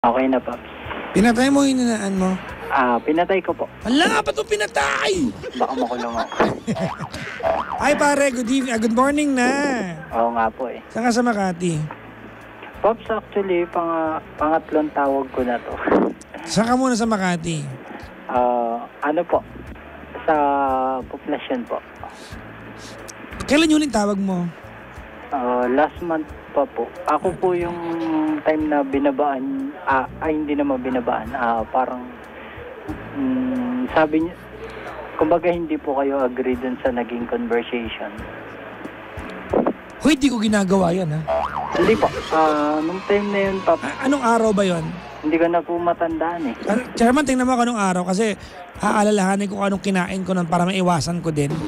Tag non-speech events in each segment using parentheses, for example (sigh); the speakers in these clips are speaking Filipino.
Okay na, Pops. Pinatay mo yung mo. Ah, pinatay ko po. Ala, ba't mo pinatay? Baka makulong ako. (laughs) Ay pare, good evening. ah, good morning na. Oo nga po eh. Saan ka sa Makati? Pops, actually, pang, pangatlong tawag ko na to. (laughs) Saan ka muna sa Makati? Ah, ano po? Sa population po. Kailan yun yung tawag mo? Ah, last month pa po. Ako po yung time na binabaan, ah, ay hindi naman binabaan, ah, parang mm, sabi niya, kumbaga hindi po kayo agree dun sa naging conversation. Hoy, di ko ginagawa yan ha. Hindi po, ah, nung time na yun, Pop, A- anong araw ba yon? hindi ko na po matandaan eh. Ano, Chairman, tingnan mo ako anong araw kasi aalalahanin ko kung anong kinain ko nun para maiwasan ko din. (laughs)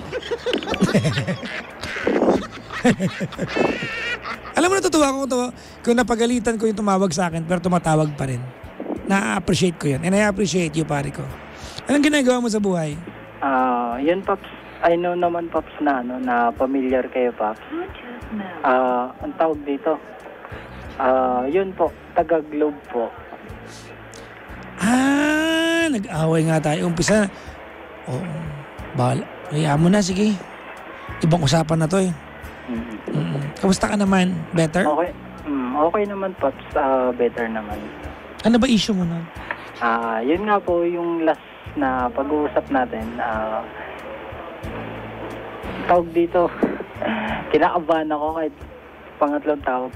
Alam mo, natutuwa ko kung, to, kung napagalitan ko yung tumawag sa akin pero tumatawag pa rin. Na-appreciate ko yun. And I appreciate you, pare ko. Anong ginagawa mo sa buhay? Ah, yun Pops. I know naman Pops na ano na familiar kayo Pops. Ah, ang tawag dito. Ah, yun po, taga Globe po. Ah, nag-away nga tayo. Umpisa. Oo. Bahala. Hayaan mo na, sige. Ibang usapan na to eh. Mm. Mm. Kamusta ka naman? Better? Okay. Mm, okay naman Pops, Ah, better naman. Ano ba issue mo nun? Ah, yun nga po yung last na pag-uusap natin. Ah, tawag dito. (laughs) Kinakabahan ako kahit pangatlong tawag.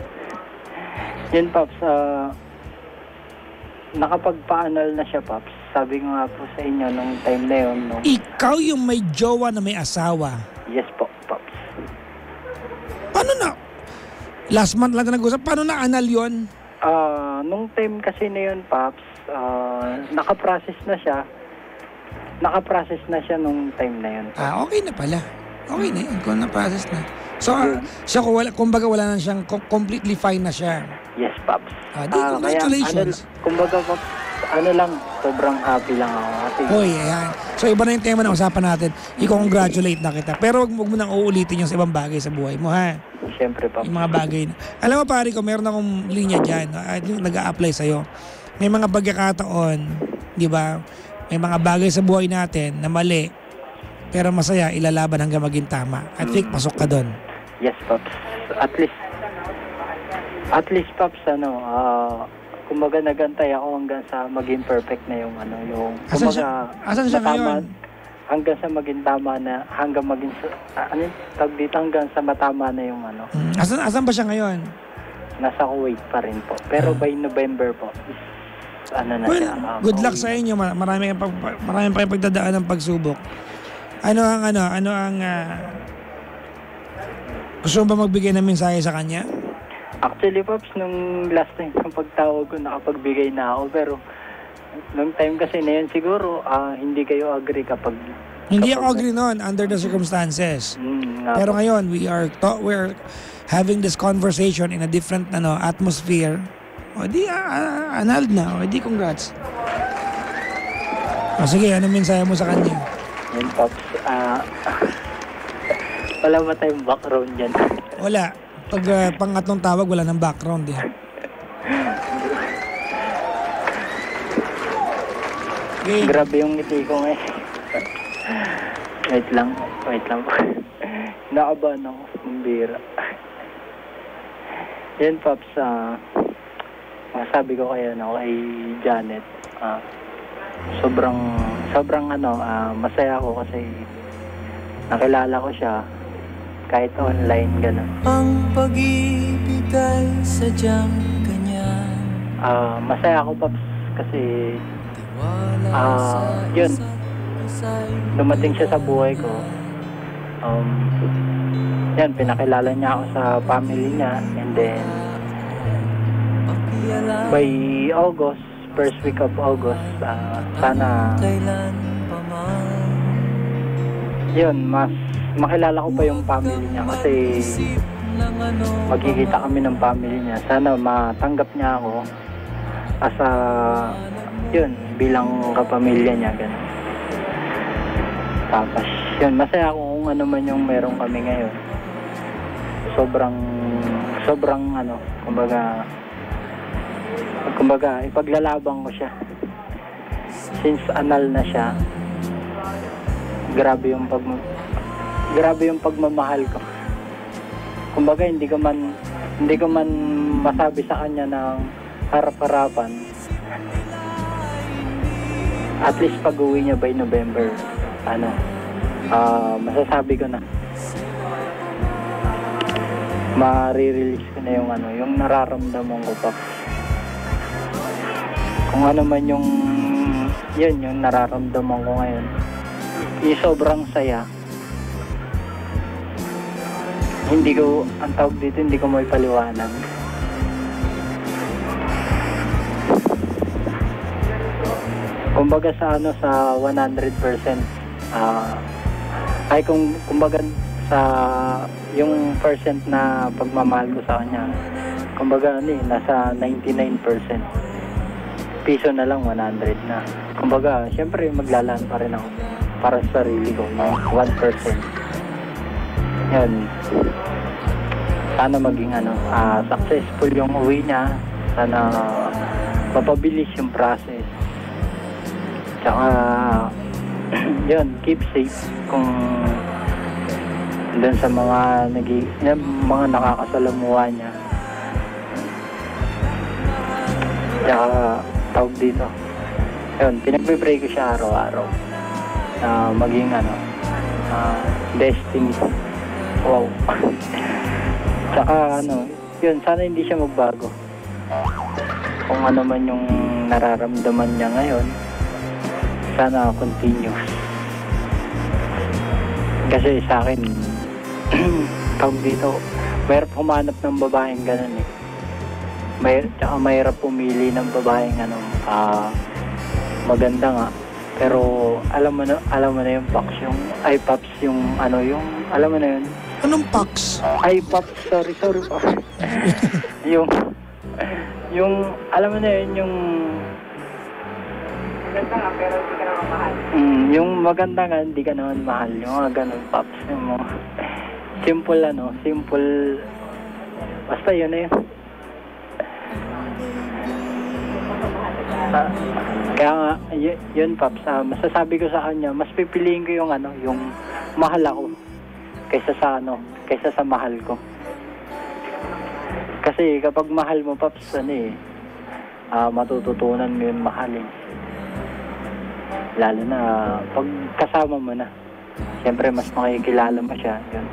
(laughs) yun Pops, ah, nakapagpa-anal na siya Pops. Sabi ko nga po sa inyo nung time na yun. Nung, Ikaw yung may jowa na may asawa. Yes po, Pops. Paano na? Last month lang na nag-usap. Paano na anal yon? Ah, nung time kasi na yun, Pops, ah, nakaprocess na siya. Nakaprocess na siya nung time na yun. Ah, okay na pala. Okay na yun. Kung na-process na. So, ah, siya kung wala, kumbaga wala na siyang com- completely fine na siya. Yes, Pops. Ah, di, Ah, congratulations. Kaya, ano, kumbaga, Pops, ano lang, sobrang happy lang ako. Kasi, Hoy, ayan. So, iba na yung tema na usapan natin. I-congratulate na kita. Pero wag, wag mo nang uulitin yung sa ibang bagay sa buhay mo, ha? syempre, Pops. Yung mga bagay na. Alam mo, pare ko, meron akong linya dyan. Yung nag-a-apply sa'yo. May mga pagkakataon, di ba? May mga bagay sa buhay natin na mali. Pero masaya, ilalaban hanggang maging tama. At think, pasok ka doon. Yes, Pops. At least, at least, Pops, ano, ah, kumbaga nagantay ako hanggang sa maging perfect na yung, ano, yung, Asan kumbaga, siya, asan siya matama- ngayon? hanggang sa maging tama na, hanggang maging, ah, ano, tawag dito, hanggang sa matama na yung, ano, Mm, asan, asan ba siya ngayon? nasa Kuwait pa rin po. Pero Ah. by November po, is, ano na Well, siya. ah, good luck sa inyo. Ma- Marami pag, marami pa pagdadaan ng pagsubok. Ano ang ano, ano ang ah, gusto mo ba magbigay ng mensahe sa kanya? Actually, Pops, nung last time ng pagtawag ko, nakapagbigay na ako. Pero, nung time kasi na yun, siguro, ah, hindi kayo agree kapag... Hindi kapag- ako agree noon under the circumstances. Mm, nga Pero po. ngayon, we are to- we're having this conversation in a different ano atmosphere. O di ah, ah, annulled na. O di congrats. O sige, anong mensahe mo sa kanya? Yun, Pops. ah, (laughs) wala ba tayong background dyan? Wala. Pag uh, pangatlong tawag, wala ng background eh. Okay. Grabe yung ngiti ko ngayon. wait lang. Wait lang po. Nakabahan ako. Ang bira. Yan, Pops. ah, masabi ko kayo, no, kay Janet. ah, sobrang, sobrang ano, ah, masaya ako kasi nakilala ko siya kahit online, gano'n. Ang pag-ibig ay sadyang ganyan Ah, masaya ako, Pops, kasi Ah, sa yun. dumating siya sa buhay ko. Um, yan, pinakilala niya ako sa family niya. And then, by August, first week of August, ah, sana, yun, mas makilala ko pa yung family niya kasi magkikita kami ng family niya. Sana matanggap niya ako as a, yun, bilang kapamilya niya, ganun. Tapos, yun, masaya ako kung ano man yung meron kami ngayon. Sobrang, sobrang ano, kumbaga, kumbaga, ipaglalabang ko siya. Since anal na siya, grabe yung pag grabe yung pagmamahal ko. Kumbaga, hindi ko man hindi ko man masabi sa kanya ng harap-harapan. At least pag uwi niya by November, ano, ah masasabi ko na ma-release ko na yung ano, yung nararamdaman ko pa. Kung ano man yung yun, yung nararamdaman ko ngayon. Yung sobrang saya. Hindi ko, ang tawag dito, hindi ko may paliwanag. Kumbaga sa ano, sa 100%, ah, ay kung, kumbaga sa yung percent na pagmamahal ko sa kanya, kumbaga ano eh, nasa 99%. Piso na lang, 100 na. Kumbaga, syempre maglalaan pa rin ako para sa sarili ko, no? 1%. Yan. Sana maging ano, ah, successful yung uwi niya. Sana mapabilis yung process. Tsaka, (clears throat) yun, keep safe kung doon sa mga nagi, mga nakakasalamuha niya. Tsaka, tawag dito. Yun, pinagpipray ko siya araw-araw. Na maging ano, ah, destiny. Wow. Tsaka ano, yun, sana hindi siya magbago. Kung ano man yung nararamdaman niya ngayon, sana continuous. Kasi sa akin, (clears throat) tawag dito, mahirap humanap ng babaeng ganun eh. May, tsaka mahirap pumili ng babaeng ano, ah, maganda nga. Pero alam mo na, alam mo na yung Pax, yung ay Pops, yung ano, yung, alam mo na yun, Anong Pax? ay Pops, sorry, sorry po. (laughs) yung, yung, alam mo na yun, yung, Mm, yung maganda nga, hindi ka naman mahal. Yung mga ganun, Pops. Yung mga simple ano, simple. Basta yun na yun. Ah, kaya nga, y- yun, Pops. ah, masasabi ko sa kanya, mas pipiliin ko yung ano, yung mahal ako kaysa sa ano, kaysa sa mahal ko. Kasi kapag mahal mo, Pops, ano eh, ah, matututunan mo yung mahalin. Lalo na pag kasama mo na. Siyempre, mas makikilala mo siya. Yun.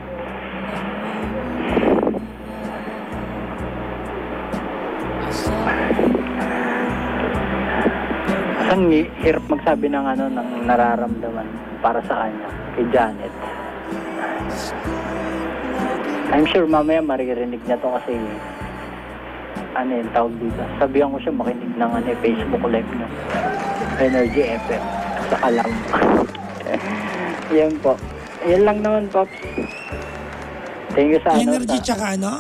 Ang hi- hirap magsabi ng ano ng nararamdaman para sa kanya kay Janet. I'm sure mamaya maririnig niya to kasi ano yung tawag dito. Sabihan ko siya makinig ng ano, Facebook live niya. Energy FM sa Kalam. (laughs) Yan po. Yan lang naman, Pops. Thank you sa ano. Energy sa- tsaka ano?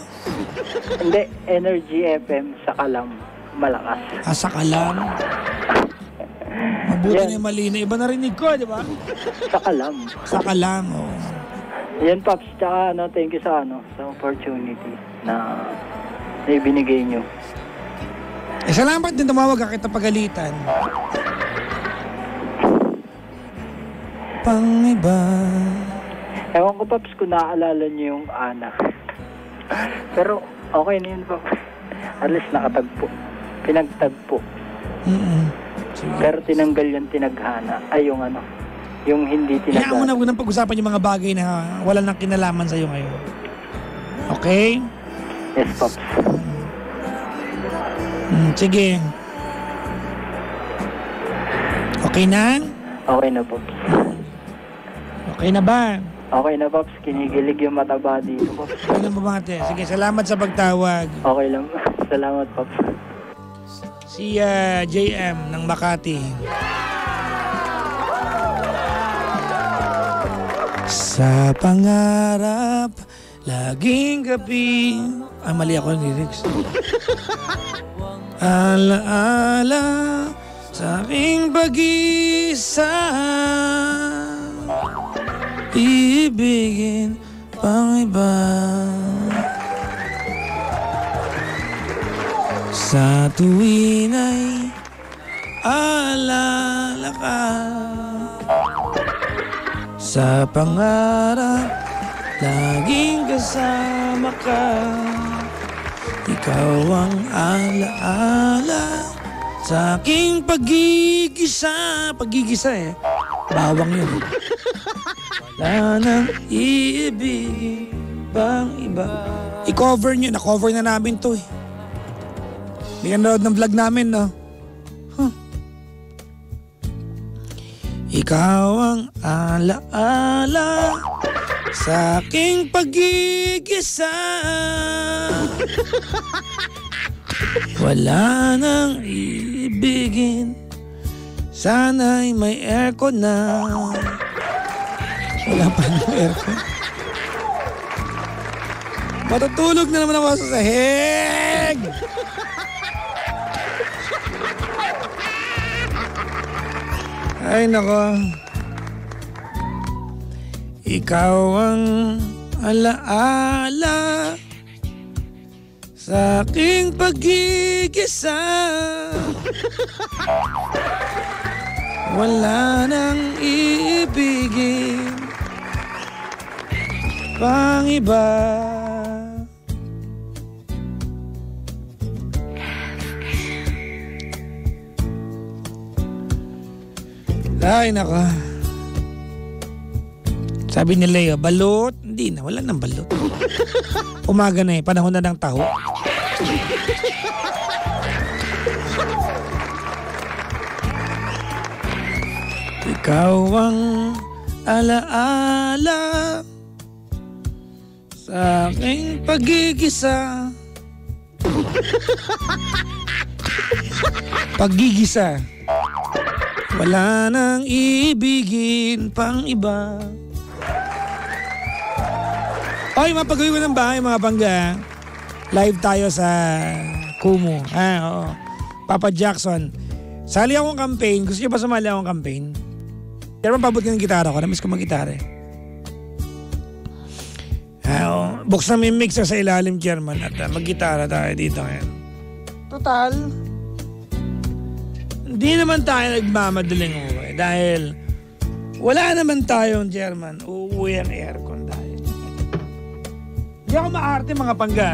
Hindi, Energy FM sa Kalam. Malakas. Asa ka lang. Mabuti Yan. na yung malina. Iba narinig ko, di ba? Sa Kalam. Sa ka lang, oh. Yan, Pops. Tsaka ano, thank you sa ano, sa opportunity na na ibinigay nyo. Eh, salamat din tumawag ka kita pagalitan. Pang iba. Ewan ko, Pops, kung naaalala nyo yung Ana. Pero, okay na yun, Pops. At least nakatagpo. Pinagtagpo. Mm-mm. Sige. Pero tinanggal yung tinaghana. Ay, yung ano, yung hindi Kaya mo na huwag nang pag-usapan yung mga bagay na wala nang kinalaman sa'yo ngayon. Okay? Yes, Pops. Mm, sige. Okay na? Okay na, Pops. Okay na ba? Okay na, Pops. Kinigilig yung mataba dito, Pops. Ano ba mga Sige, salamat sa pagtawag. Okay lang. (laughs) Salamat, Pops. Si ah, JM ng Makati. Sa pangarap, laging gabi. Ah, mali ako yung lyrics. (laughs) Alaala sa aking pag-isa. Ibigin pang iba. Sa tuwin ay alala ka Sa pangarap Laging kasama ka. Ikaw ang alaala Sa aking pagigisa Pagigisa eh. Bawang yun. Wala nang iibigin bang iba. I-cover nyo, na-cover na namin to eh. May nanood ng vlog namin no Ikaw ang alaala sa aking pagigisa. Wala nang ibigin. Sana'y may aircon na. Wala pa ng aircon. Matutulog na naman ako sa sahig. Ay nako. Ikaw ang alaala sa aking pagigisa. Wala nang iibigin pang iba. Ay, nako. Sabi ni Leo, balot? Hindi na, wala nang balot. Umaga na eh, panahon na ng taho. Ikaw ang alaala sa aking pagigisa. Pagigisa. Wala nang ibigin pang iba. Oy, mapagawin mo ng bahay mga pangga. Live tayo sa Kumu. Ah, oo. Papa Jackson. Sali akong campaign. Gusto niyo ba sumali akong campaign? Pero mapabot ng gitara ko. Namiss ko mag-gitara. Ah. Buksan mo yung mixer sa ilalim, Chairman. At uh, mag-gitara tayo dito ngayon. Total. Hindi naman tayo nagmamadaling uwi. Dahil wala naman tayong Chairman. Uuwi ang aircon dahil. Hindi ako maarte mga pangga.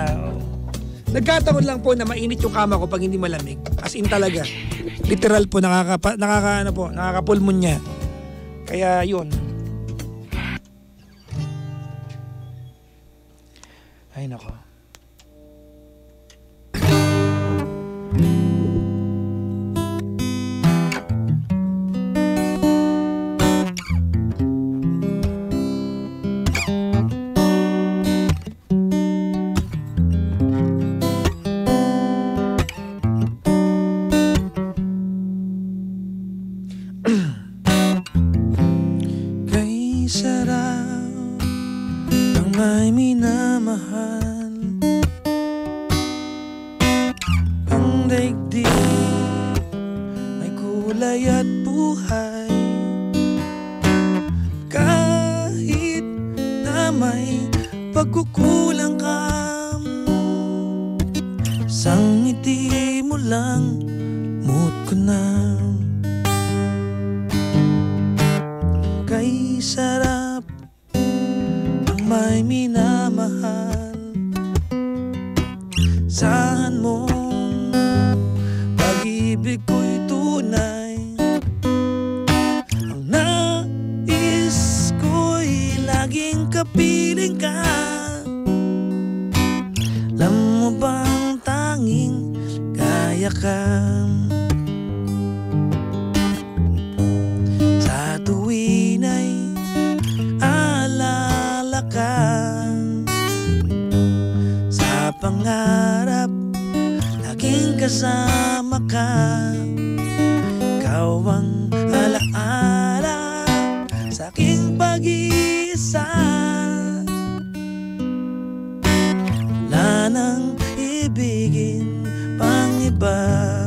Nagkataon lang po na mainit yung kama ko pag hindi malamig. As in talaga. Literal po, nakaka, nakaka, ano po, nakakapulmonya. Kaya yun. Ay nako. May minamahal. Saan mo pag-ibig ko'y tunay? Ang nais ko'y laging kapiling ka. Alam mo bang tanging kaya kang pangarap Laging kasama ka. Ikaw ang alaala Sa aking pag-iisa. Wala nang ibigin pang iba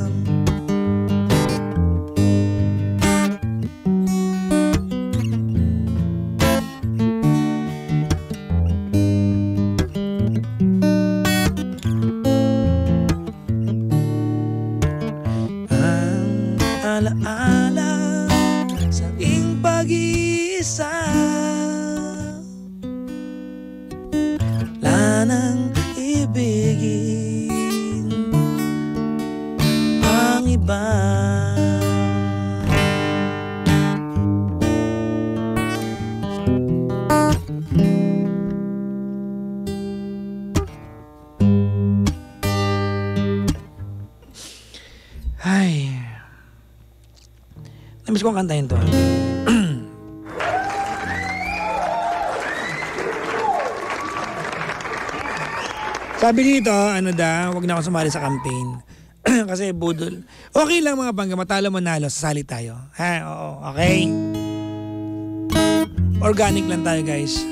Namiss ko ang kantahin to. (clears throat) Sabi dito, ano da, wag na ako sumali sa campaign. (clears throat) Kasi budol. Okay lang mga bangga, matalo manalo, sasali tayo. Ha, oo, okay? Organic lang tayo guys.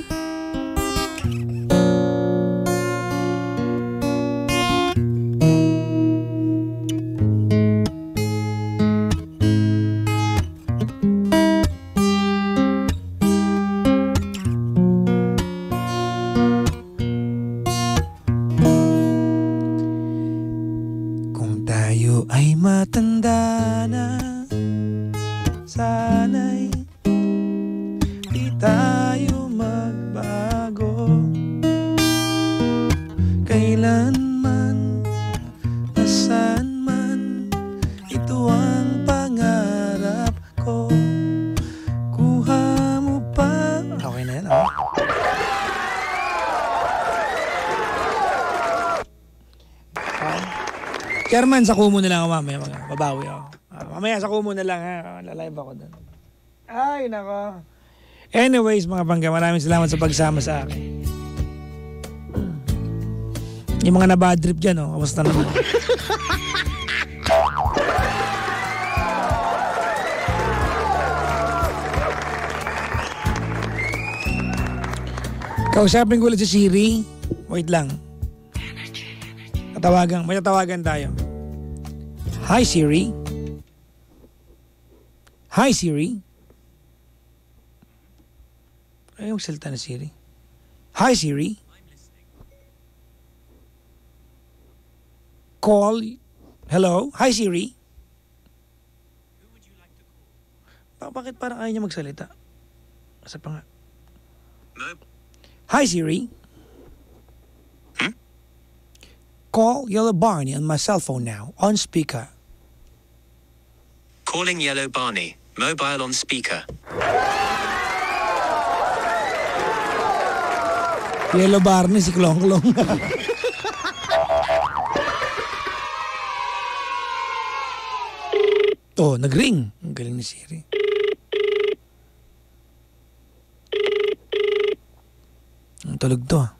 Chairman, sa kumo na lang mamaya. Mag- Babawi ako. Ah, mamaya sa kumo na lang ha. Lalive ako doon. Ay, nako. Anyways, mga bangga, maraming salamat sa pagsama sa akin. Yung mga nabad trip dyan, oh. Kamusta naman? Kausapin ko ulit si Siri. Wait lang. Tatawagan, may tatawagan tayo. Hi Siri. Hi Siri. Ay, yung salita na Siri. Hi Siri. Call. Hello. Hi Siri. Ba- bakit parang ayaw niya magsalita? Asa pa nga? Hi Siri. Call Yellow Barney on my cell phone now, on speaker. Calling Yellow Barney. Mobile on speaker. Yellow Barney, si Klong Klong. oh, nag-ring. Ang galing ni Siri. Ang tulog to. ah.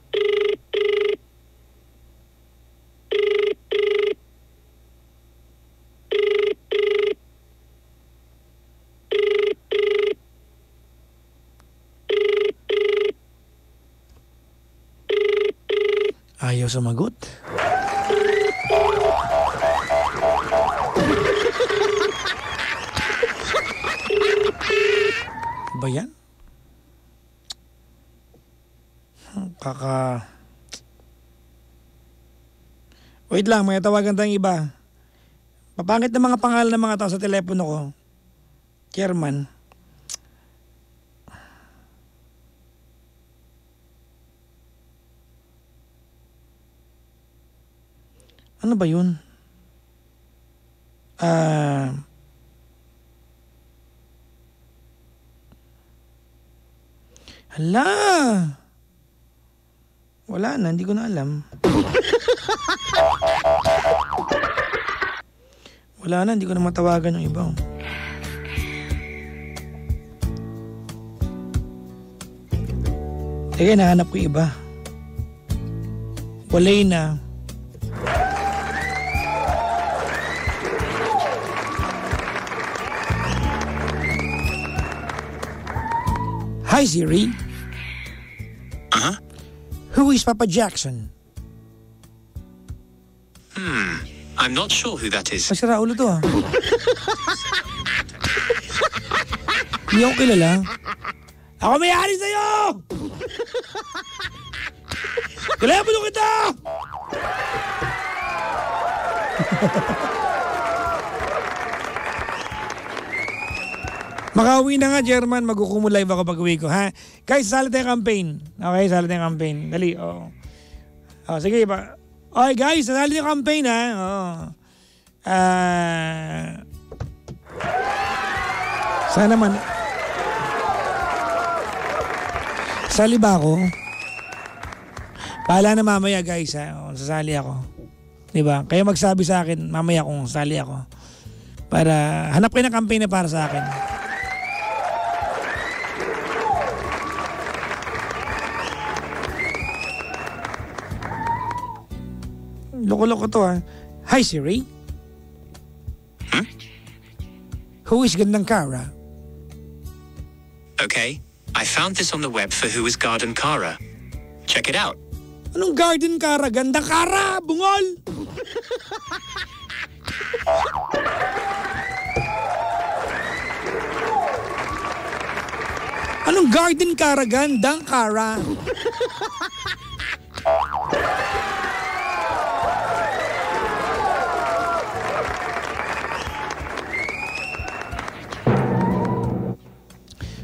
Ayaw sumagot. ba yan? Hmm, Kaka... Wait lang, may tawagan tayong iba. Papangit na mga pangalan ng mga tao sa telepono ko. Chairman. Ano ba yun? Ah... hala! Wala na, hindi ko na alam. Wala na, hindi ko na matawagan yung iba. Teka, nahanap ko iba. Walay na. Hi Siri. Uh-huh. Who is Papa Jackson? I'm not sure who that is. Masira ulo to ah. Hindi ako kilala. Ako may-ari sa'yo! Telepono kita! Makauwi na nga, German. Magkukumo live ako pag uwi ko, ha? Guys, sali tayong campaign. Okay, sali tayong campaign. Dali, oo. Oh. sige, pa. Okay, guys, sali tayong campaign, ha? Oo. Ah... sana man... Sali ba ako? Paala na mamaya, guys, ha? O, sasali ako. Diba? Kaya magsabi sa akin mamaya kung sali ako. Para hanap kayo ng campaign na para sa akin. Loko-loko to ha. Hi Siri. Hmm? Who is Gandang Kara? Okay, I found this on the web for Who is Garden Kara. Check it out. Anong garden Kara? Gandang Kara! Bungol! Anong garden Kara? Gandang Kara!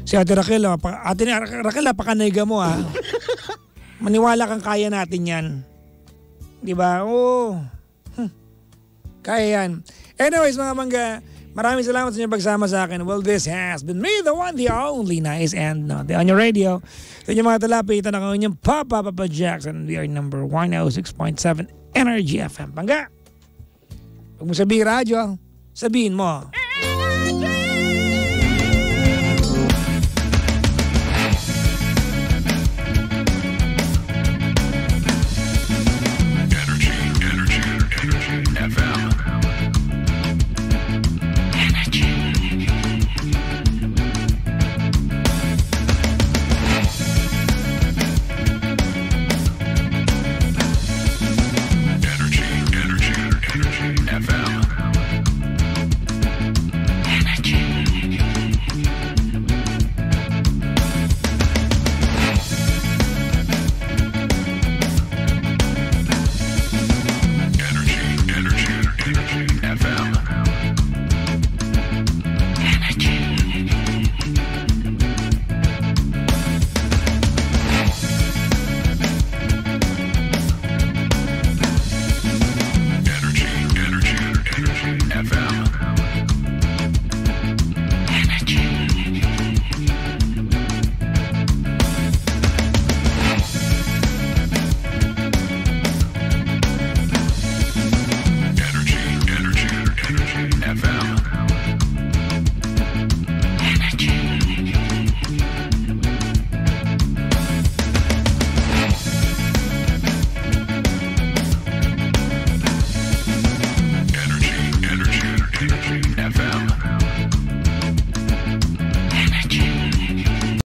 Si Ate Raquel, oh, Ate Ra- Raquel, napakanega mo ah. Maniwala kang kaya natin yan. Di ba? Oo. Hmm. Kaya yan. Anyways mga mangga, maraming salamat sa inyong pagsama sa akin. Well, this has been me, the one, the only nice and not the on your radio. Sa inyong mga talapitan ako inyong Papa Papa Jackson. We are number 106.7 Energy FM. Pangga! Huwag mo sabihin radyo, sabihin mo.